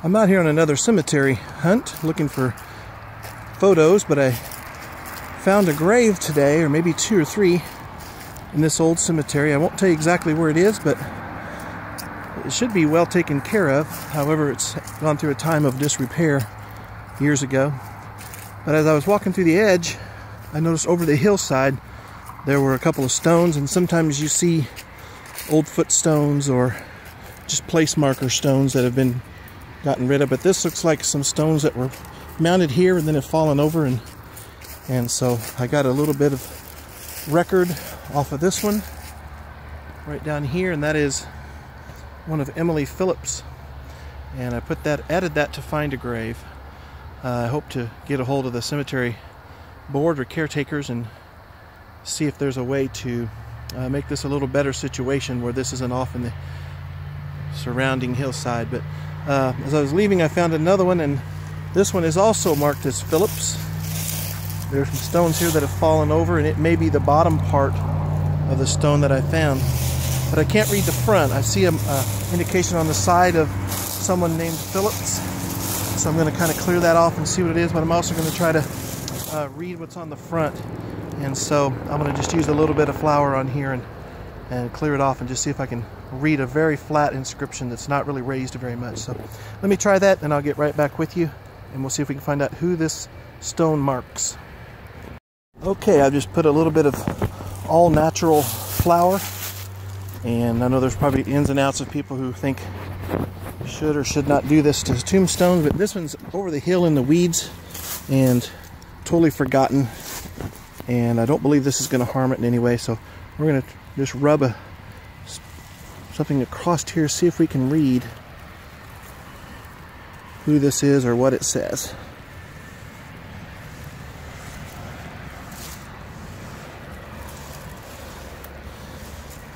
I'm out here on another cemetery hunt looking for photos, but I found a grave today, or maybe two or three, in this old cemetery. I won't tell you exactly where it is, but it should be well taken care of. However, it's gone through a time of disrepair years ago. But as I was walking through the edge, I noticed over the hillside there were a couple of stones, and sometimes you see old footstones or just place marker stones that have been gotten rid of. But this looks like some stones that were mounted here and then have fallen over. And, and so I got a little bit of record off of this one right down here. And that is one of Emily Phillips. And I put that, added that to find a grave. Uh, I hope to get a hold of the cemetery board or caretakers and see if there's a way to uh, make this a little better situation where this isn't off in the surrounding hillside. But uh, as I was leaving, I found another one, and this one is also marked as Phillips. There's some stones here that have fallen over, and it may be the bottom part of the stone that I found. But I can't read the front. I see an indication on the side of someone named Phillips. So I'm going to kind of clear that off and see what it is, but I'm also going to try to uh, read what's on the front. And so I'm going to just use a little bit of flour on here and, and clear it off and just see if I can read a very flat inscription that's not really raised very much. So let me try that and I'll get right back with you and we'll see if we can find out who this stone marks. Okay, I've just put a little bit of all natural flour and I know there's probably ins and outs of people who think should or should not do this to tombstones, but this one's over the hill in the weeds and totally forgotten and I don't believe this is going to harm it in any way so we're going to just rub a something across here see if we can read who this is or what it says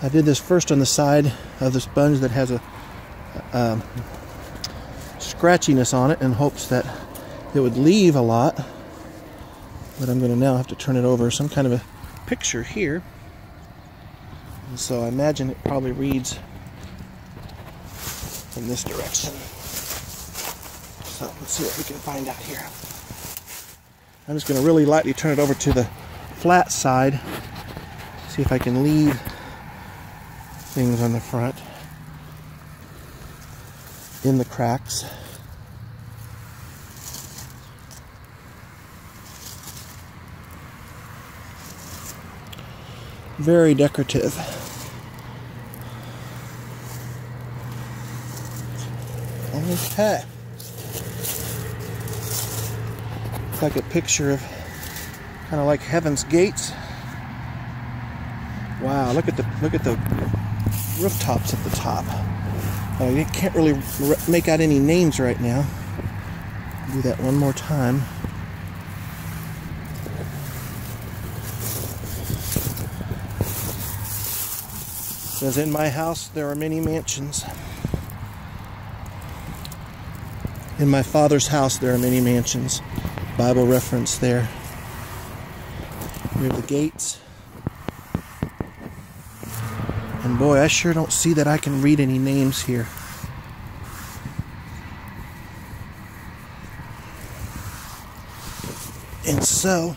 I did this first on the side of the sponge that has a, a um, scratchiness on it in hopes that it would leave a lot but I'm going to now have to turn it over some kind of a picture here. And so I imagine it probably reads in this direction. So let's see what we can find out here. I'm just going to really lightly turn it over to the flat side. See if I can leave things on the front in the cracks. Very decorative. Okay. It's like a picture of kind of like Heaven's Gates. Wow, look at the look at the rooftops at the top. Oh, I can't really make out any names right now. Do that one more time. says, In my house there are many mansions. In my father's house there are many mansions. Bible reference there. Near the gates. And boy, I sure don't see that I can read any names here. And so,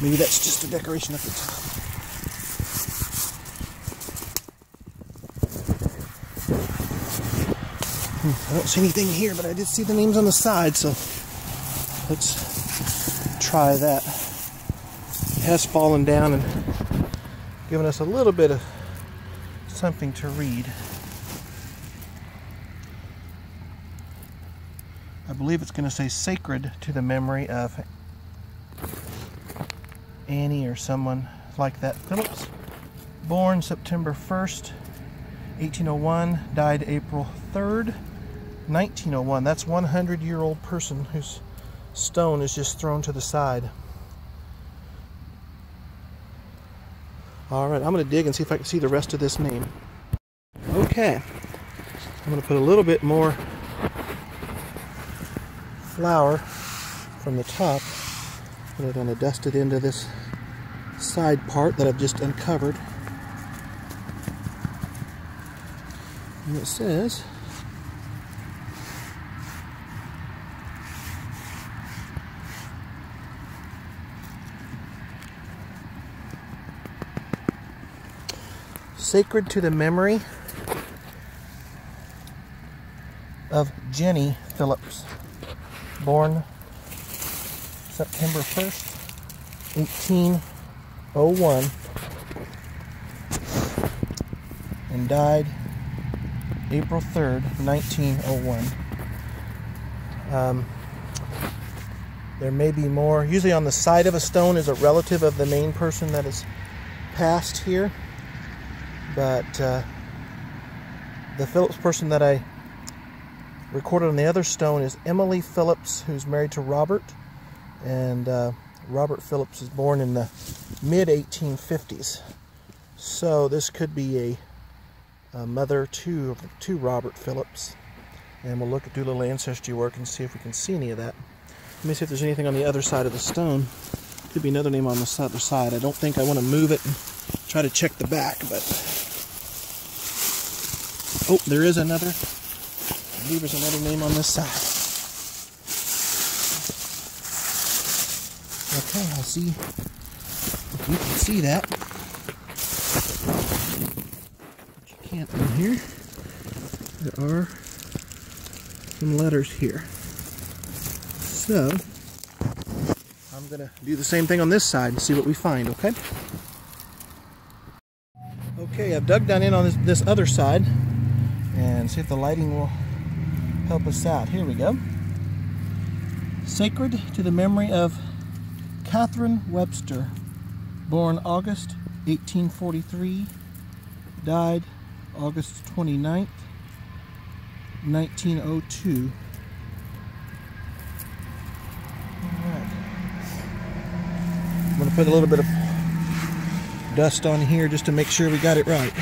maybe that's just a decoration at the top. I don't see anything here, but I did see the names on the side, so let's try that. It has fallen down and given us a little bit of something to read. I believe it's going to say sacred to the memory of Annie or someone like that. Phillips, born September 1st, 1801, died April 3rd. 1901. That's 100 year old person whose stone is just thrown to the side. All right, I'm going to dig and see if I can see the rest of this name. Okay, I'm to put a little bit more flour from the top. Put it on the dusted end of this side part that I've just uncovered. And it says Sacred to the memory of Jenny Phillips, born September 1st, 1801, and died April 3rd, 1901. Um, there may be more. Usually on the side of a stone is a relative of the main person that is passed here. But uh, the Phillips person that I recorded on the other stone is Emily Phillips, who's married to Robert. And uh, Robert Phillips was born in the mid 1850s. So this could be a, a mother to, to Robert Phillips. And we'll look at do a little ancestry work and see if we can see any of that. Let me see if there's anything on the other side of the stone. Could be another name on the other side. I don't think I want to move it try to check the back, but... Oh, there is another. I believe there's another name on this side. Okay, I'll see if you can see that. But you can't in here. There are some letters here. So, I'm to do the same thing on this side and see what we find, okay? Okay, I've dug down in on this, this other side and see if the lighting will help us out. Here we go. Sacred to the memory of Catherine Webster, born August 1843, died August 29th, 1902. I'm going to put a little bit of dust on here just to make sure we got it right.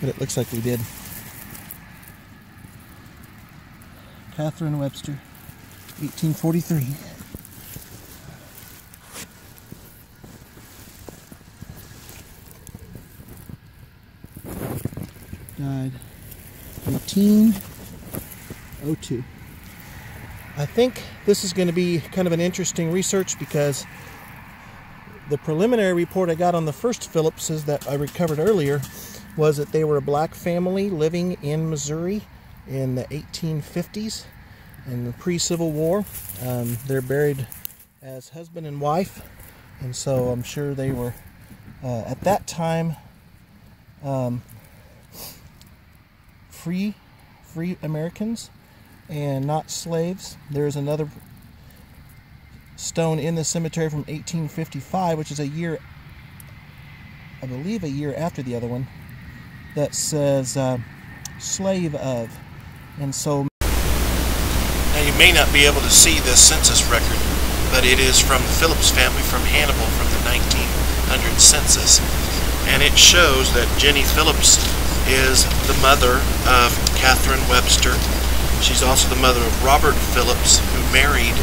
But it looks like we did. Catherine Webster, 1843. Died 1802. I think this is going to be kind of an interesting research because the preliminary report I got on the first Phillipses that I recovered earlier was that they were a black family living in Missouri in the 1850s in the pre-Civil War. Um, they're buried as husband and wife, and so I'm sure they were uh, at that time um, free, free Americans and not slaves. There's another stone in the cemetery from 1855, which is a year, I believe, a year after the other one, that says uh, slave of. And so now you may not be able to see this census record, but it is from the Phillips family from Hannibal from the 1900 census. And it shows that Jenny Phillips is the mother of Catherine Webster. She's also the mother of Robert Phillips, who married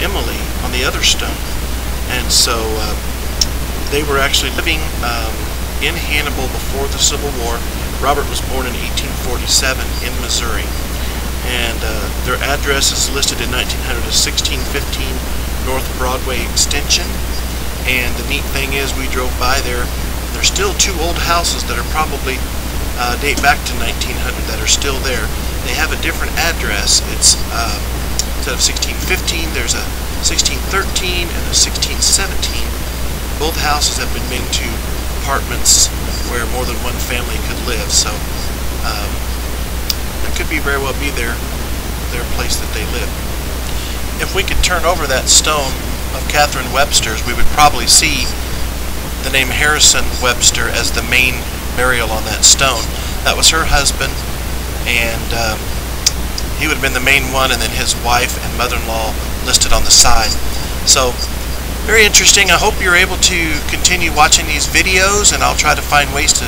Emily on the other stone. And so uh, they were actually living um, in Hannibal before the Civil War Robert was born in 1847 in Missouri, and uh, their address is listed in 1900 as 1615 North Broadway Extension. And the neat thing is, we drove by there. There's still two old houses that are probably uh, date back to 1900 that are still there. They have a different address. It's uh, instead of 1615, there's a 1613 and a 1617. Both houses have been made into apartments where more than one family could live. So um, it could be very well be their their place that they live. If we could turn over that stone of Catherine Webster's, we would probably see the name Harrison Webster as the main burial on that stone. That was her husband, and um, he would have been the main one, and then his wife and mother-in-law listed on the side. So very interesting. I hope you're able to continue watching these videos and I'll try to find ways to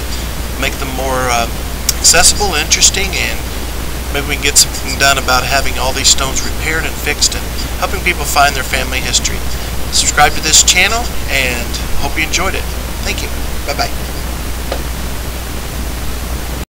make them more uh, accessible, interesting, and maybe we can get something done about having all these stones repaired and fixed and helping people find their family history. Subscribe to this channel and hope you enjoyed it. Thank you. Bye-bye.